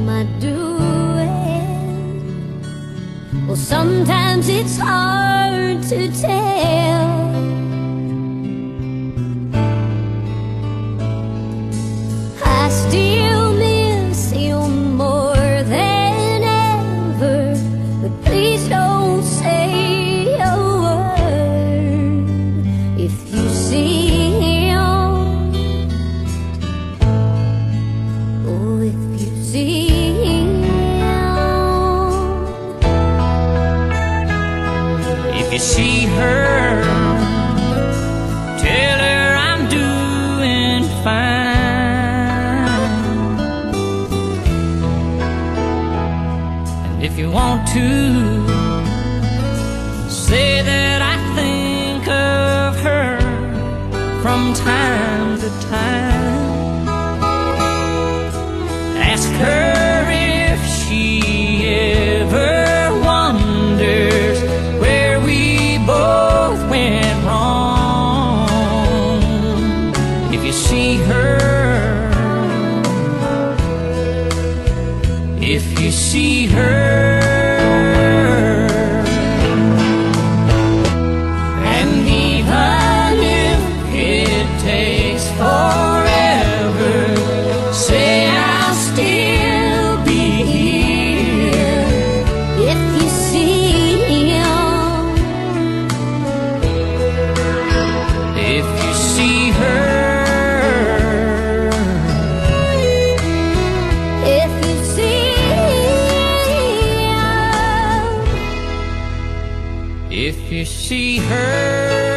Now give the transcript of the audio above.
not doing? Well, sometimes it's hard to tell. I still miss you more than ever, but please don't say a word if you see him. Oh, if you see You see her, tell her I'm doing fine. And if you want to, say that I think of her from time to time. Ask her if she you see her, if you see her. If you see her.